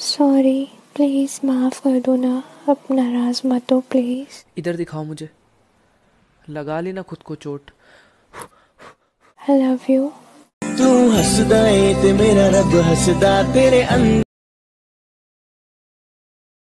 Sorry please माफ़ कर दो ना। अब नाराज़ मत हो प्लीज़ इधर दिखाओ मुझे। लगा लेना खुद को चोट। आई लव यू तू हंसदा ए ते मेरा रब हंसदा तेरे अंदर